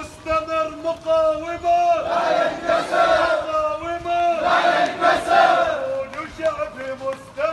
مستمر مقاومة. لا ينكسر. مقاومة. لا ينكسر. كون مستمر